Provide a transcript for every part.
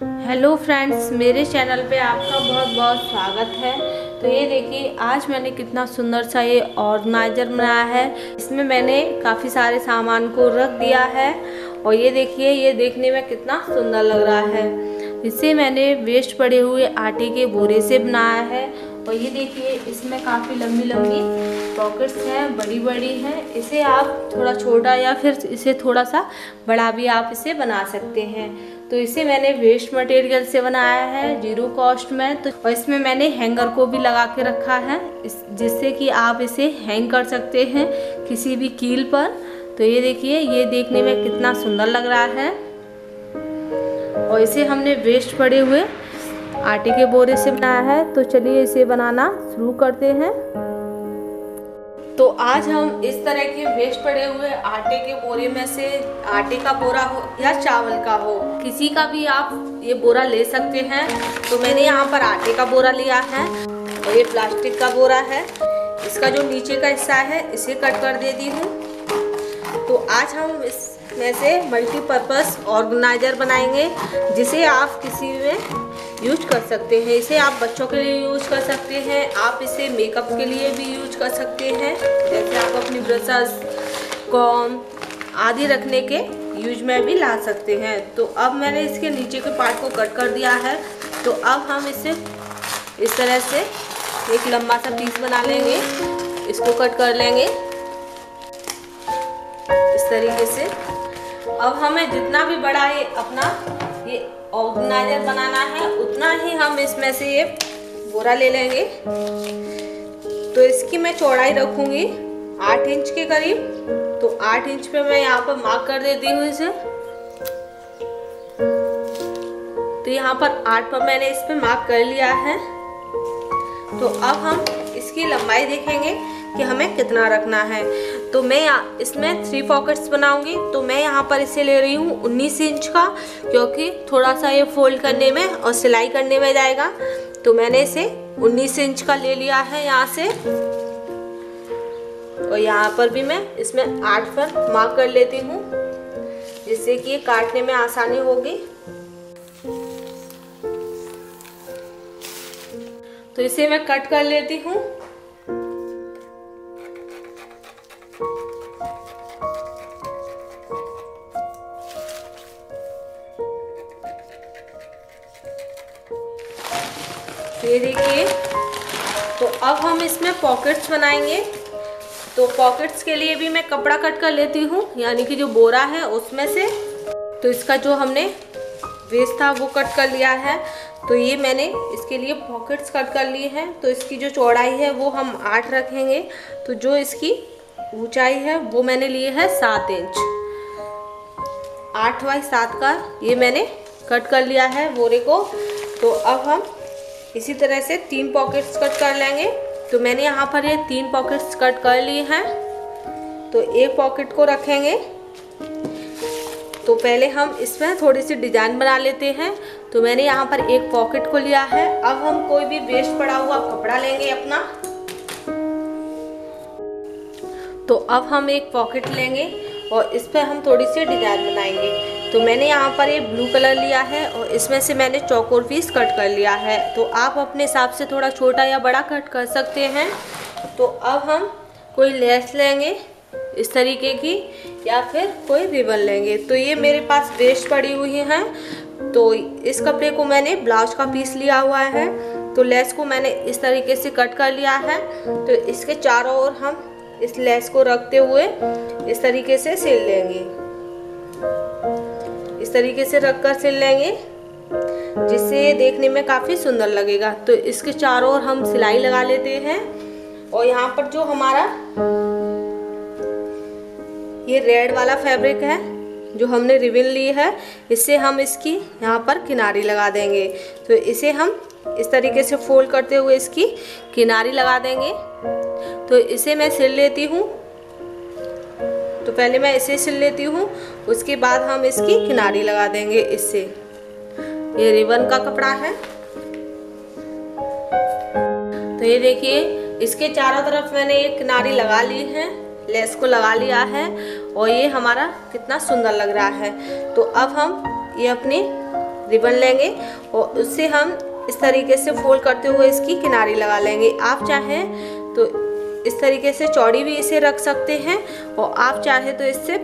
Hello friends, मेरे channel पे आपका बहुत बहुत स्वागत है। तो ये देखिए, आज मैंने कितना सुंदर सा ये ऑर्गेनाइजर बनाया है। इसमें मैंने काफ़ी सारे सामान को रख दिया है और ये देखिए, ये देखने में कितना सुंदर लग रहा है। इसे मैंने वेस्ट पड़े हुए आटे के बोरे से बनाया है और ये देखिए, इसमें काफ़ी लंबी लंबी पॉकेट्स हैं बड़ी बड़ी हैं। इसे आप थोड़ा छोटा या फिर इसे थोड़ा सा बड़ा भी आप इसे बना सकते हैं। तो इसे मैंने वेस्ट मटेरियल से बनाया है ज़ीरो कॉस्ट में। तो और इसमें मैंने हैंगर को भी लगा के रखा है जिससे कि आप इसे हैंग कर सकते हैं किसी भी कील पर। तो ये देखिए, ये देखने में कितना सुंदर लग रहा है। और इसे हमने वेस्ट पड़े हुए आटे के बोरे से बनाया है। तो चलिए इसे बनाना शुरू करते हैं। तो आज हम इस तरह के वेस्ट पड़े हुए आटे के बोरे में से, आटे का बोरा हो या चावल का हो किसी का भी आप ये बोरा ले सकते हैं। तो मैंने यहाँ पर आटे का बोरा लिया है और ये प्लास्टिक का बोरा है। इसका जो नीचे का हिस्सा है, इसे कट कर देती हूँ। तो आज हम इसमें से मल्टीपर्पज़ ऑर्गेनाइजर बनाएँगे, जिसे आप किसी में यूज़ कर सकते हैं। इसे आप बच्चों के लिए यूज़ कर सकते हैं, आप इसे मेकअप के लिए भी यूज़ कर सकते हैं। जैसे आप अपनी ब्रशेस कॉम आदि रखने के यूज़ में भी ला सकते हैं। तो अब मैंने इसके नीचे के पार्ट को कट कर दिया है। तो अब हम इसे इस तरह से एक लंबा सा पीस बना लेंगे। इसको कट कर लेंगे। इस तरीके से। अब हमें जितना भी बड़ा ये अपना ये ऑर्गेनाइजर बनाना है, उतना ही हम इसमें से ये बोरा ले लेंगे। तो इसकी मैं चौड़ाई रखूँगी आठ इंच के करीब। तो आठ इंच पे मैं यहाँ पर मार्क कर देती हूँ इसे। तो यहाँ पर आठ पर मैंने इस पर मार्क कर लिया है। तो अब हम इसकी लंबाई देखेंगे कि हमें कितना रखना है। तो मैं इसमें थ्री पॉकेट्स बनाऊँगी। तो मैं यहाँ पर इसे ले रही हूँ 19 इंच का, क्योंकि थोड़ा सा ये फोल्ड करने में और सिलाई करने में जाएगा। तो मैंने इसे 19 इंच का ले लिया है यहाँ से। और यहाँ पर भी मैं इसमें आठ पर मार्क कर लेती हूँ, जिससे कि ये काटने में आसानी होगी। तो इसे मैं कट कर लेती हूँ। ये देखिए तो अब हम इसमें पॉकेट्स बनाएँगे। तो पॉकेट्स के लिए भी मैं कपड़ा कट कर लेती हूँ, यानी कि जो बोरा है उसमें से। तो इसका जो हमने वेस्ट था वो कट कर लिया है। तो ये मैंने इसके लिए पॉकेट्स कट कर लिए हैं। तो इसकी जो चौड़ाई है वो हम आठ रखेंगे। तो जो इसकी ऊंचाई है वो मैंने लिए है सात इंच। आठ बाई सात का ये मैंने कट कर लिया है बोरे को। तो अब हम इसी तरह से तीन पॉकेट्स कट कर लेंगे। तो मैंने यहाँ पर ये तीन पॉकेट्स कट कर लिए हैं। तो एक पॉकेट को रखेंगे। तो पहले हम इसमें थोड़ी सी डिज़ाइन बना लेते हैं। तो मैंने यहाँ पर एक पॉकेट को लिया है। अब हम कोई भी वेस्ट पड़ा हुआ कपड़ा लेंगे अपना। तो अब हम एक पॉकेट लेंगे और इस पर हम थोड़ी सी डिज़ाइन बनाएँगे। तो मैंने यहाँ पर ये ब्लू कलर लिया है और इसमें से मैंने चौकोर पीस कट कर लिया है। तो आप अपने हिसाब से थोड़ा छोटा या बड़ा कट कर सकते हैं। तो अब हम कोई लेस लेंगे इस तरीके की या फिर कोई रिबन लेंगे। तो ये मेरे पास वेस्ट पड़ी हुई हैं। तो इस कपड़े को मैंने ब्लाउज का पीस लिया हुआ है। तो लेस को मैंने इस तरीके से कट कर लिया है। तो इसके चारों ओर हम इस लेस को रखते हुए इस तरीके से सिल लेंगे। इस तरीके से रख कर सिल लेंगे, जिससे देखने में काफ़ी सुंदर लगेगा। तो इसके चारों ओर हम सिलाई लगा लेते हैं, और यहाँ पर जो हमारा ये रेड वाला फैब्रिक है, जो हमने रिबिन ली है, इससे हम इसकी यहाँ पर किनारी लगा देंगे। तो इसे हम इस तरीके से फोल्ड करते हुए इसकी किनारी लगा देंगे। तो इसे मैं सिल लेती हूँ। तो पहले मैं इसे सिल लेती हूँ उसके बाद हम इसकी किनारी लगा देंगे इससे। ये रिबन का कपड़ा है। तो ये देखिए, इसके चारों तरफ़ मैंने एक किनारी लगा ली है, लेस को लगा लिया है, और ये हमारा कितना सुंदर लग रहा है। तो अब हम ये अपनी रिबन लेंगे, और उससे हम इस तरीके से फोल्ड करते हुए इसकी किनारी लगा लेंगे। आप चाहें तो इस तरीके से चौड़ी भी इसे रख सकते हैं, और आप चाहे तो इससे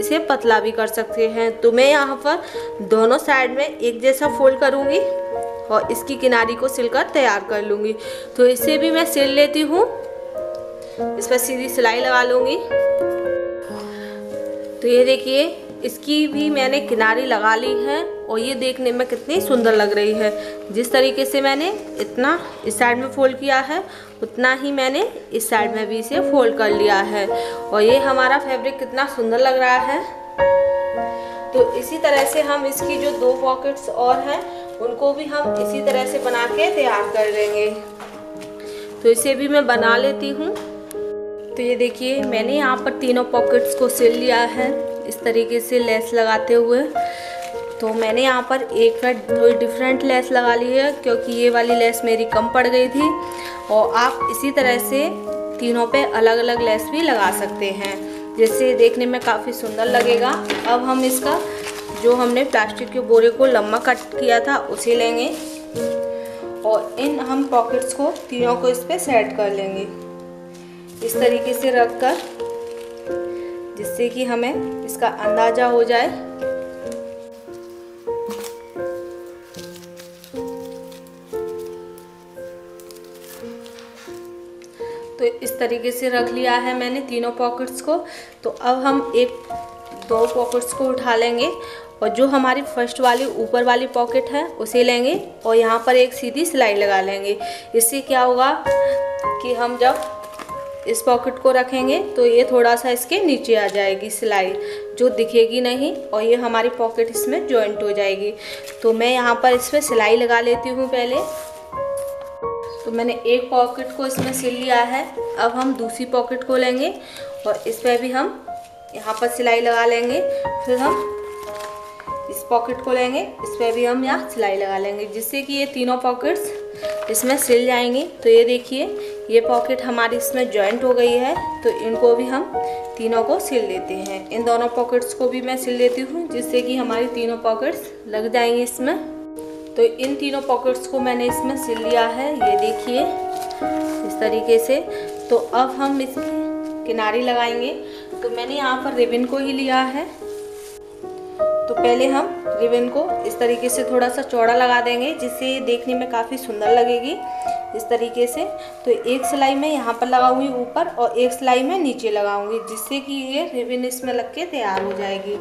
इसे पतला भी कर सकते हैं। तो मैं यहाँ पर दोनों साइड में एक जैसा फोल्ड करूँगी और इसकी किनारी को सिलकर तैयार कर लूँगी। तो इसे भी मैं सिल लेती हूँ। इस पर सीधी सिलाई लगा लूँगी। तो ये देखिए, इसकी भी मैंने किनारी लगा ली है और ये देखने में कितनी सुंदर लग रही है। जिस तरीके से मैंने इतना इस साइड में फोल्ड किया है उतना ही मैंने इस साइड में भी इसे फोल्ड कर लिया है। और ये हमारा फैब्रिक कितना सुंदर लग रहा है। तो इसी तरह से हम इसकी जो दो पॉकेट्स और हैं, उनको भी हम इसी तरह से बना के तैयार कर लेंगे। तो इसे भी मैं बना लेती हूँ। तो ये देखिए, मैंने यहाँ पर तीनों पॉकेट्स को सिल लिया है। इस तरीके से लेस लगाते हुए। तो मैंने यहाँ पर एक थोड़ी डिफरेंट लेस लगा ली है, क्योंकि ये वाली लेस मेरी कम पड़ गई थी। और आप इसी तरह से तीनों पे अलग अलग लेस भी लगा सकते हैं। जिससे देखने में काफ़ी सुंदर लगेगा। अब हम इसका जो हमने प्लास्टिक के बोरे को लंबा कट किया था, उसे लेंगे। और इन हम पॉकेट्स को तीनों को इस पर सेट कर लेंगे। इस तरीके से रख कर जिससे कि हमें इसका अंदाज़ा हो जाए। तो इस तरीके से रख लिया है मैंने तीनों पॉकेट्स को। तो अब हम एक, दो पॉकेट्स को उठा लेंगे और जो हमारी फ़र्स्ट वाली, ऊपर वाली पॉकेट है, उसे लेंगे और यहाँ पर एक सीधी सिलाई लगा लेंगे। इससे क्या होगा कि हम जब इस पॉकेट को रखेंगे तो ये थोड़ा सा इसके नीचे आ जाएगी सिलाई जो दिखेगी नहीं और ये हमारी पॉकेट इसमें जॉइंट हो जाएगी। तो मैं यहाँ पर इस पर सिलाई लगा लेती हूँ पहले। तो मैंने एक पॉकेट को इसमें सिल लिया है। अब हम दूसरी पॉकेट को लेंगे और इस पर भी हम यहाँ पर सिलाई लगा लेंगे। फिर हम इस पॉकेट को लेंगे इस पर भी हम यहाँ सिलाई लगा लेंगे, जिससे कि ये तीनों पॉकेट्स इसमें सिल जाएँगे। तो ये देखिए, ये पॉकेट हमारी इसमें जॉइंट हो गई है तो इनको भी हम तीनों को सिल लेते हैं। इन दोनों पॉकेट्स को भी मैं सिल लेती हूँ, जिससे कि हमारी तीनों पॉकेट्स लग जाएँगी इसमें। तो इन तीनों पॉकेट्स को मैंने इसमें सिल लिया है, ये देखिए, इस तरीके से। तो अब हम इसकी किनारी लगाएँगे। तो मैंने यहाँ पर रिबिन को ही लिया है। तो पहले हम रिबन को इस तरीके से थोड़ा सा चौड़ा लगा देंगे, जिससे देखने में काफ़ी सुंदर लगेगी, इस तरीके से। तो एक सिलाई मैं यहाँ पर लगाऊँगी ऊपर, और एक सिलाई में नीचे लगाऊँगी, जिससे कि ये रिबन इसमें लग के तैयार हो जाएगी।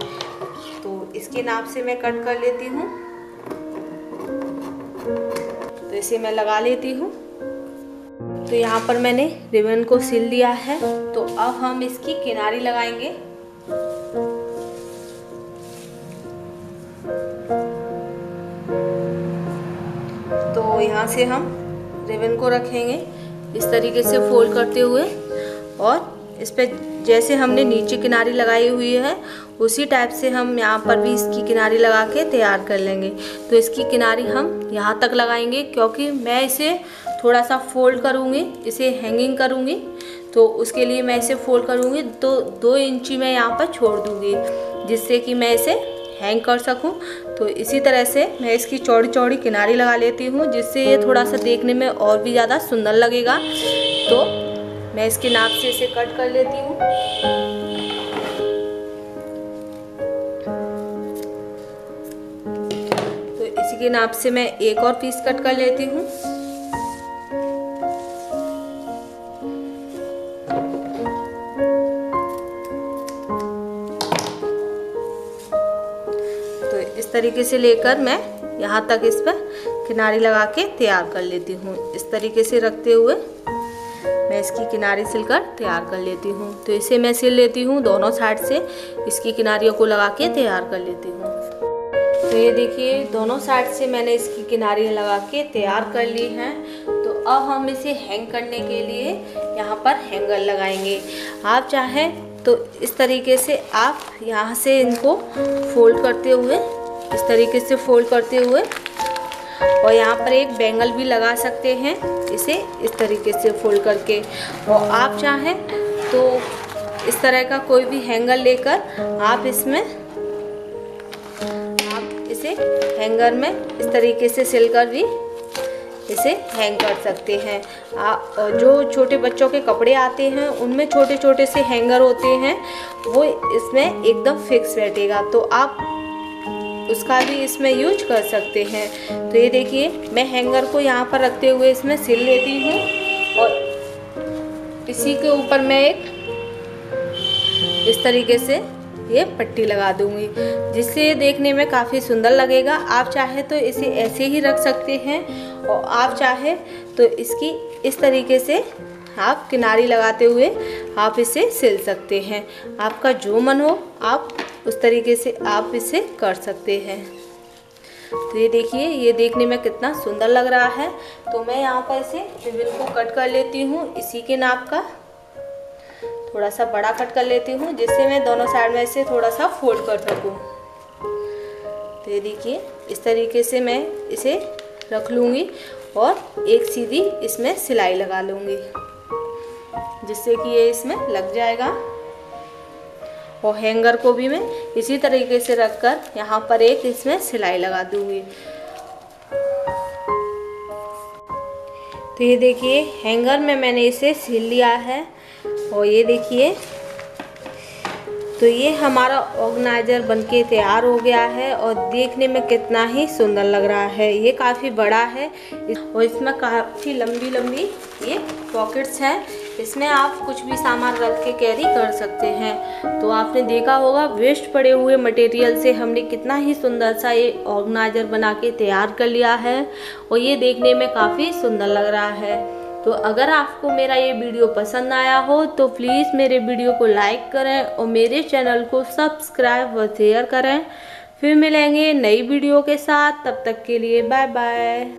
तो इसके नाप से मैं कट कर लेती हूँ। तो इसे मैं लगा लेती हूँ। तो यहाँ पर मैंने रिबन को सिल दिया है। तो अब हम इसकी किनारी लगाएँगे। तो यहाँ से हम रिबन को रखेंगे। इस तरीके से फोल्ड करते हुए और इस पर जैसे हमने नीचे किनारी लगाई हुई है, उसी टाइप से हम यहाँ पर भी इसकी किनारी लगा के तैयार कर लेंगे। तो इसकी किनारी हम यहाँ तक लगाएँगे, क्योंकि मैं इसे थोड़ा सा फोल्ड करूँगी, इसे हैंगिंग करूँगी तो उसके लिए मैं इसे फोल्ड करूँगी तो दो इंची मैं यहाँ पर छोड़ दूँगी, जिससे कि मैं इसे हैंग कर सकूँ। तो इसी तरह से मैं इसकी चौड़ी चौड़ी किनारी लगा लेती हूँ, जिससे ये थोड़ा सा देखने में और भी ज़्यादा सुंदर लगेगा। तो मैं इसके नाप से इसे कट कर लेती हूँ। तो इसी के नाप से मैं एक और पीस कट कर लेती हूँ। तो इस तरीके से लेकर मैं यहाँ तक इस पर किनारी लगा के तैयार कर लेती हूँ। इस तरीके से रखते हुए इसकी किनारी सिलकर तैयार कर लेती हूँ। तो इसे मैं सिल लेती हूँ दोनों साइड से। इसकी किनारियों को लगा के तैयार कर लेती हूँ। तो ये देखिए, दोनों साइड से मैंने इसकी किनारी लगा के तैयार कर ली हैं। तो अब हम इसे हैंग करने के लिए यहाँ पर हैंगर लगाएँगे। आप चाहें तो इस तरीके से आप यहाँ से इनको फोल्ड करते हुए, इस तरीके से फोल्ड करते हुए और यहाँ पर एक बैंगल भी लगा सकते हैं इसे इस तरीके से फोल्ड करके। और आप चाहें तो इस तरह का कोई भी हैंगर लेकर आप इसमें आप इसे हैंगर में इस तरीके से सिलकर भी इसे हैंग कर सकते हैं। आ, जो छोटे बच्चों के कपड़े आते हैं उनमें छोटे छोटे से हैंगर होते हैं वो इसमें एकदम फिक्स बैठेगा। तो आप उसका भी इसमें यूज़ कर सकते हैं। तो ये देखिए, मैं हैंगर को यहाँ पर रखते हुए इसमें सिल लेती हूँ। और इसी के ऊपर मैं एक इस तरीके से ये पट्टी लगा दूँगी, जिससे ये देखने में काफ़ी सुंदर लगेगा। आप चाहे तो इसे ऐसे ही रख सकते हैं, और आप चाहे तो इसकी इस तरीके से आप किनारी लगाते हुए आप इसे सिल सकते हैं। आपका जो मन हो, आप उस तरीके से आप इसे कर सकते हैं। तो ये देखिए, ये देखने में कितना सुंदर लग रहा है। तो मैं यहाँ पर इसे रिबिन को कट कर लेती हूँ, इसी के नाप का। थोड़ा सा बड़ा कट कर लेती हूँ, जिससे मैं दोनों साइड में इसे थोड़ा सा फोल्ड कर सकूँ। तो ये देखिए, इस तरीके से मैं इसे रख लूँगी और एक सीधी इसमें सिलाई लगा लूँगी, जिससे कि ये इसमें लग जाएगा। और हैंगर को भी मैं इसी तरीके से रखकर यहाँ पर एक इसमें सिलाई लगा दूँगी। तो ये देखिए हैंगर में मैंने इसे सिल लिया है और ये देखिए तो ये हमारा ऑर्गेनाइज़र बनके तैयार हो गया है और देखने में कितना ही सुंदर लग रहा है। ये काफ़ी बड़ा है और इसमें काफ़ी लंबी लंबी ये पॉकेट्स हैं। इसमें आप कुछ भी सामान रख के कैरी कर सकते हैं। तो आपने देखा होगा वेस्ट पड़े हुए मटेरियल से हमने कितना ही सुंदर सा ये ऑर्गेनाइज़र बना के तैयार कर लिया है और ये देखने में काफ़ी सुंदर लग रहा है। तो अगर आपको मेरा ये वीडियो पसंद आया हो तो प्लीज़ मेरे वीडियो को लाइक करें और मेरे चैनल को सब्सक्राइब व शेयर करें। फिर मिलेंगे नई वीडियो के साथ, तब तक के लिए बाय बाय